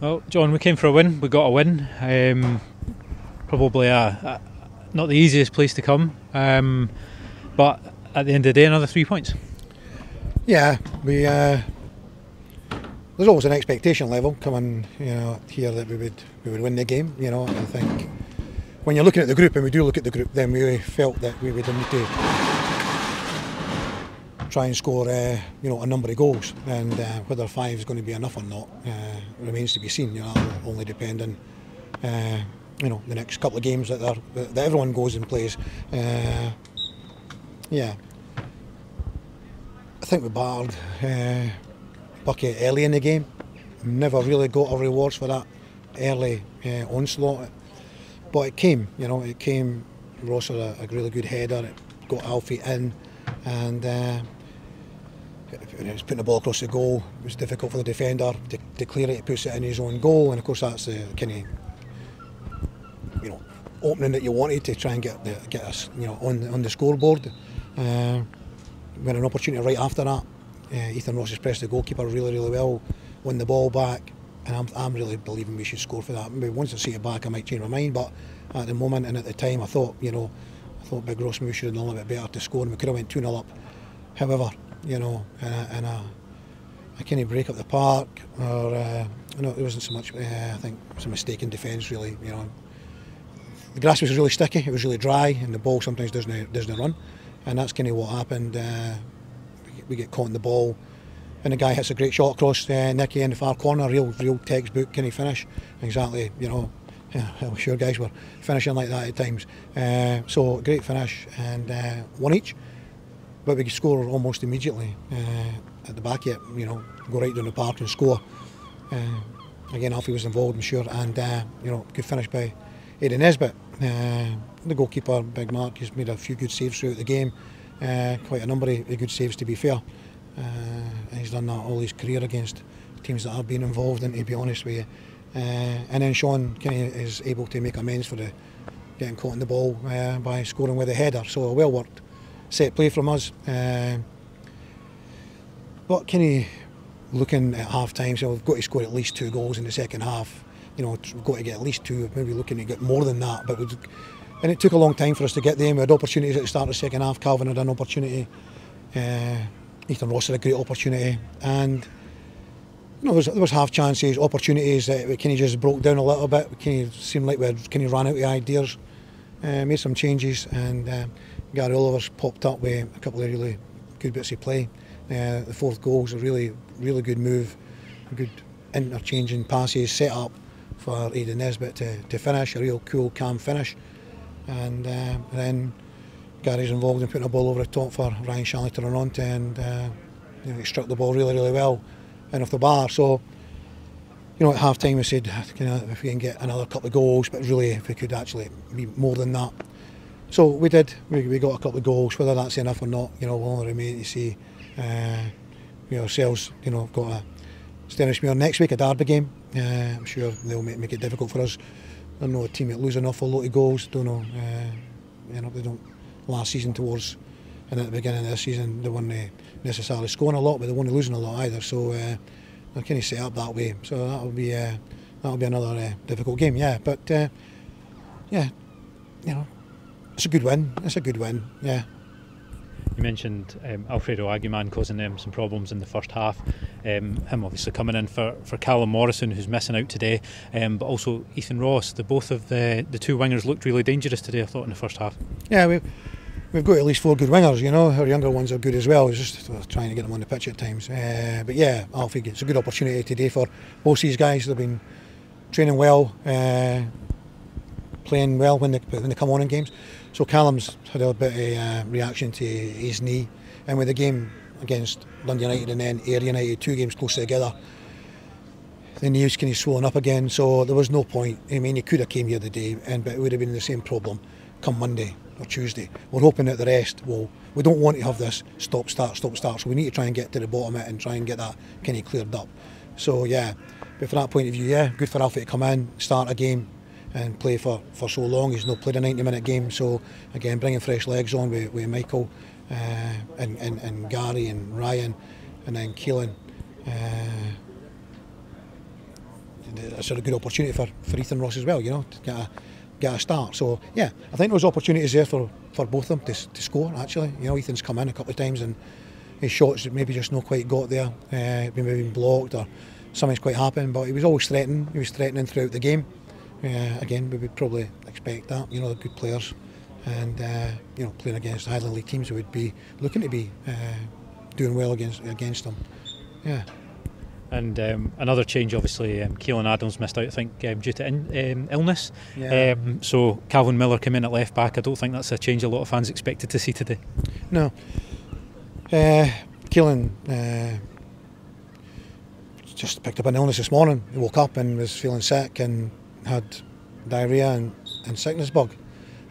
Well, John, we came for a win. We got a win. Um, probably a, a, not the easiest place to come, um, but at the end of the day, another three points. Yeah, we. Uh, there's always an expectation level coming, you know, here that we would we would win the game. You know, I think when you're looking at the group, and we do look at the group, then we felt that we would need to try and score, uh, you know, a number of goals, and uh, whether five is going to be enough or not uh, remains to be seen. You know, that'll only depend on, uh, you know, the next couple of games that, that everyone goes and plays. Uh, yeah, I think we barred uh, Buckie early in the game. Never really got our rewards for that early onslaught, but it came. You know, it came. Ross had a, a really good header. It got Alfie in, and he was putting the ball across the goal. It was difficult for the defender to, to clear it, to push it in his own goal, and of course that's the kind of you know opening that you wanted to try and get the, get us you know on on the scoreboard. Uh, we had an opportunity right after that. Uh, Ethan Ross has pressed the goalkeeper really really well, won the ball back, and I'm, I'm really believing we should score for that. Maybe once I see it back, I might change my mind, but at the moment and at the time, I thought you know I thought Big Ross should have done a little bit better to score, and we could have went two 0 up. However, you know, and a, a kind of break up the park, or uh, it wasn't so much. Uh, I think it was a mistake in defence, really. You know, the grass was really sticky, it was really dry, and the ball sometimes doesn't doesn't run, and that's kind of what happened. Uh, we get caught in the ball, and the guy hits a great shot across uh, Nicky in the far corner, real real textbook kind of finish, exactly. You know, yeah, I'm sure guys were finishing like that at times. Uh, so great finish and uh, one each but we could score almost immediately uh, at the back yet, you know, go right down the park and score. Uh, again, Alfie was involved, I'm sure, and, uh, you know, good finish by Aidan Nesbitt. Uh, the goalkeeper, Big Mark, has made a few good saves throughout the game, uh, quite a number of good saves to be fair. Uh, he's done that all his career against teams that have been involved in, to be honest with you. and then Sean Kenny is able to make amends for the getting caught in the ball by scoring with a header, so well worked set play from us. Uh, but kind looking at half time, so we've got to score at least two goals in the second half. You know, we've got to get at least two, maybe looking to get more than that. But and it took a long time for us to get them. We had opportunities at the start of the second half. Calvin had an opportunity. Uh, Ethan Ross had a great opportunity, and you know, there was, there was half chances, opportunities that we just broke down a little bit. We seemed like we had kind ran out of ideas. Uh, made some changes, and uh, Gary Oliver's popped up with a couple of really good bits of play. Uh, the fourth goal was a really, really good move, a good interchanging passes set up for Aidan Nesbitt to, to finish, a real cool, calm finish. And uh, then Gary's involved in putting a ball over the top for Ryan Shanley to run onto, and uh, you know, he struck the ball really, really well and off the bar. So, you know, at half time we said, you know, if we can get another couple of goals, but really if we could actually be more than that, so we did. We, we got a couple of goals. Whether that's enough or not, you know, we'll only remain to see. Uh, we ourselves, you know, got a Stenhousemuir next week, a derby game. Uh, I'm sure they'll make, make it difficult for us. I know a team that lose an awful lot of goals. Don't know. Uh, you know, they don't. Last season towards and at the beginning of this season, they weren't uh, necessarily scoring a lot, but they weren't losing a lot either. So uh, they're kind of set up that way. So that'll be uh, that'll be another uh, difficult game. Yeah, but uh, yeah, you know, it's a good win. It's a good win. Yeah. You mentioned um, Alfredo Agyemang causing them some problems in the first half. Um, him obviously coming in for, for Callum Morrison, who's missing out today, um, but also Ethan Ross. The both of the the two wingers looked really dangerous today. I thought in the first half. Yeah, we. We've got at least four good wingers, you know. Our younger ones are good as well. It's just trying to get them on the pitch at times. Uh, but yeah, Alfie, it's a good opportunity today for both these guys. They've been training well, uh, playing well when they when they come on in games. So Callum's had a bit of uh, reaction to his knee, and with the game against London United and then Ayr United, two games close together, the knee's kind of swollen up again. So there was no point. I mean, he could have came here the day, and but it would have been the same problem come Monday or Tuesday. We're hoping that the rest will. We don't want to have this stop start stop start. So we need to try and get to the bottom of it and try and get that kind of cleared up. So yeah, but from that point of view, yeah, good for Alfie to come in, start a game, and play for, for so long. He's not played a 90 minute game, so again, bringing fresh legs on with, with Michael uh, and, and, and Gary and Ryan and then Keelan. Uh, it's a good opportunity for, for Ethan Ross as well, you know, to get a, get a start. So, yeah, I think there was opportunities there for, for both of them to, to score, actually. You know, Ethan's come in a couple of times and his shots maybe just not quite got there, uh, maybe been blocked or something's quite happened, but he was always threatening. He was threatening throughout the game. Uh, again, we would probably expect that. You know, good players, and uh, you know, playing against Highland League teams, we would be looking to be uh, doing well against against them. Yeah. And um, another change, obviously, um, Keelan Adams missed out, I think, um, due to in, um, illness. Yeah. Um, so Calvin Miller came in at left back. I don't think that's a change a lot of fans expected to see today. No. Uh, Keelan uh, just picked up an illness this morning. He woke up and was feeling sick and had diarrhea and, and sickness bug.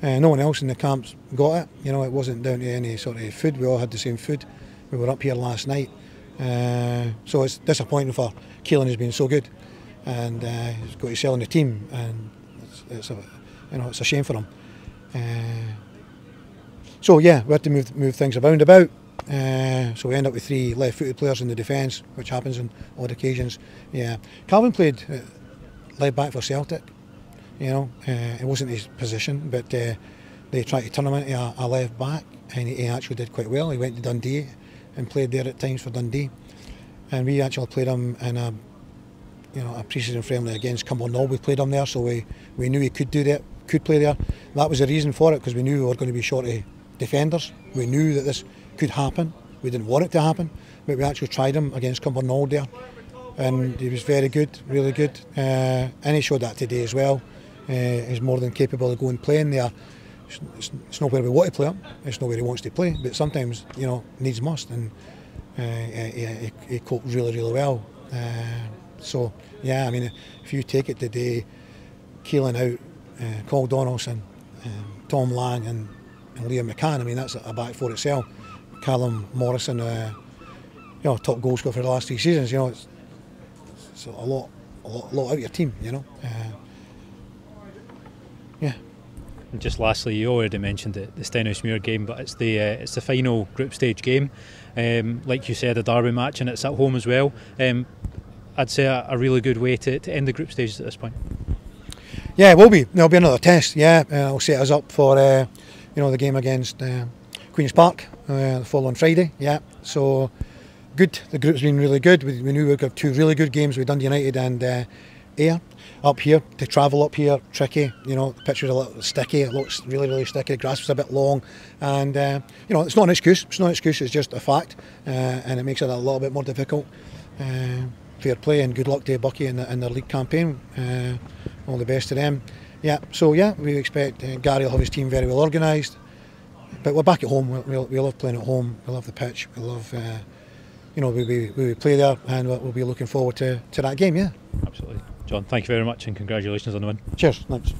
Uh, no one else in the camps got it. You know, it wasn't down to any sort of food. We all had the same food. We were up here last night. Uh, so it's disappointing for Keelan who's been so good and uh, he's got to sell in the team and it's, it's, a, you know, it's a shame for him. Uh, so yeah, we had to move, move things around about. Uh, so we end up with three left-footed players in the defence, which happens on odd occasions. Yeah, Calvin played uh, led back for Celtic. You know, uh, it wasn't his position, but uh, they tried to turn him into a, a left back, and he, he, actually did quite well. He went to Dundee and played there at times for Dundee, and we actually played him in a you know a pre-season friendly against Cumbernauld. We played him there, so we, we knew he could do that, could play there. That was the reason for it because we knew we were going to be short of defenders. We knew that this could happen. We didn't want it to happen, but we actually tried him against Cumbernauld there, and he was very good, really good, uh, and he showed that today as well. Uh, he's more than capable of going playing there. It's, it's, not where we want to play him. It's not where he wants to play. But sometimes, you know, needs must, and uh, he, he, coped really, really well. Uh, so yeah, I mean, if you take it today, Keelan out, uh, Coll Donaldson, um, Tom Lang, and, and Leon McCann. I mean, that's a back four itself. Callum Morrison, uh, you know, top goal scorer for the last three seasons. You know, it's, it's a lot, a lot, a lot out of your team. You know, uh, yeah. And just lastly, you already mentioned the, the Stenhousemuir game, but it's the uh, it's the final group stage game. Um, like you said, a derby match, and it's at home as well. Um, I'd say a, a, really good way to, to end the group stages at this point. Yeah, it will be. There'll be another test. Yeah, uh, I'll set us up for uh, you know the game against uh, Queens Park uh, the following Friday. Yeah, so good. The group's been really good. We, we knew we'd have two really good games with Dundee United and uh, Ayr up here. To travel up here, tricky. You know, the pitch was a little sticky. It looks really, really sticky. The grass was a bit long, and uh, you know, it's not an excuse. It's not an excuse. It's just a fact, uh, and it makes it a little bit more difficult. Uh, fair play and good luck to Buckie in, the, in their league campaign. Uh, all the best to them. Yeah, so yeah, we expect Gary will have his team very well organised. But we're back at home. We, we, love playing at home. We love the pitch. We love, uh, you know, we, we, we play there and we'll be looking forward to, to that game, yeah. Absolutely. John, thank you very much and congratulations on the win. Cheers. Thanks.